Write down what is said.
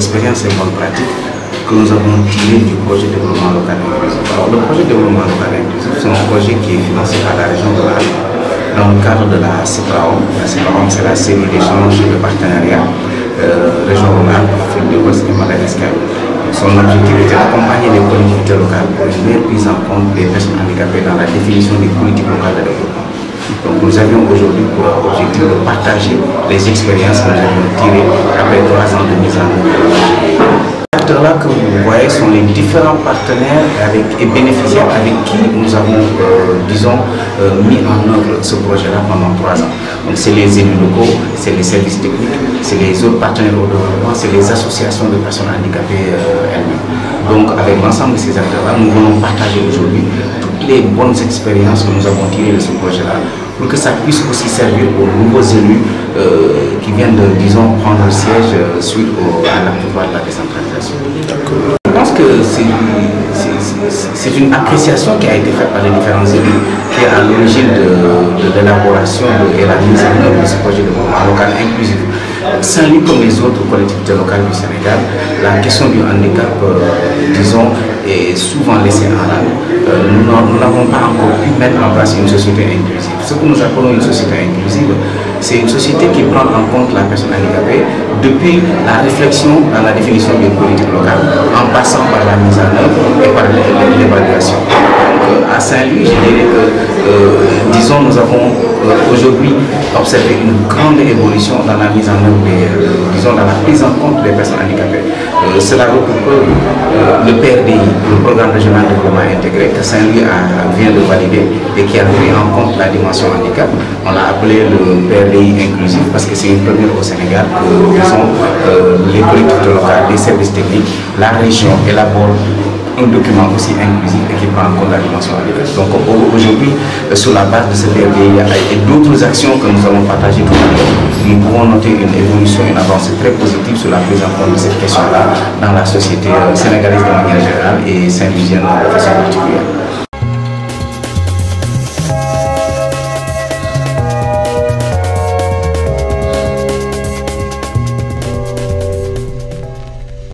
expériences et bonnes pratiques que nous avons tirées du projet de développement local inclusif. Alors, le projet de développement local inclusif, c'est un projet qui est financé par la région de dans le cadre de la CEPRAOM. La CEPRAOM, c'est la cellule d'échange de partenariat euh, région Rhône-Alpes, Afrique de l'Ouest et Madagascar. Son objectif était d'accompagner les collectivités locales pour une meilleure prise en compte des personnes handicapées dans la définition des politiques locales de développement. Donc nous avions aujourd'hui pour objectif de partager les expériences que nous avions tirées après trois ans de mise en œuvre acteurs-là que vous voyez sont les différents partenaires avec, et bénéficiaires avec qui nous avons, euh, disons, euh, mis en œuvre ce projet-là pendant trois ans. Donc c'est les élus locaux, c'est les services techniques, c'est les autres partenaires au développement, c'est les associations de personnes handicapées euh, elles-mêmes. Donc avec l'ensemble de ces acteurs-là, nous voulons partager aujourd'hui toutes les bonnes expériences que nous avons tirées de ce projet-là pour que ça puisse aussi servir aux nouveaux élus euh, qui viennent de, disons, prendre le siège euh, suite au, à l'acte de la décentralisation. Je pense que c'est une appréciation qui a été faite par les différents élus qui est à l'origine de, de l'élaboration et la mise en œuvre de ce projet de développement local inclusif. Saint-Louis, comme les autres collectivités locales du Sénégal, la question du handicap, euh, disons, est souvent laissée en rade. Euh, nous n'avons pas encore pu mettre en place une société inclusive. Ce que nous appelons une société inclusive, c'est une société qui prend en compte la personne handicapée depuis la réflexion dans la définition des politiques locales, en passant par la mise en œuvre et par l'évaluation. À Saint-Louis, je dirais que, euh, disons, nous avons euh, aujourd'hui observé une grande évolution dans la mise en œuvre, des, euh, disons, dans la prise en compte des personnes handicapées. cela recoupe le PRDI, le Programme régional de développement intégré, que Saint-Louis vient de valider et qui a pris en compte la dimension handicap. On l'a appelé le PRDI inclusif parce que c'est une première au Sénégal que, disons, les collectivités locales, les services techniques, la région élaborent un document aussi inclusif et qui prend en compte la dimension handicap. Donc aujourd'hui, sur la base de ce PRDI et d'autres actions que nous allons partager tout à nous pouvons noter une évolution, une avancée très positive sur la prise en compte de cette question-là dans la société sénégalaise de manière générale et saint-louisienne de façon particulière.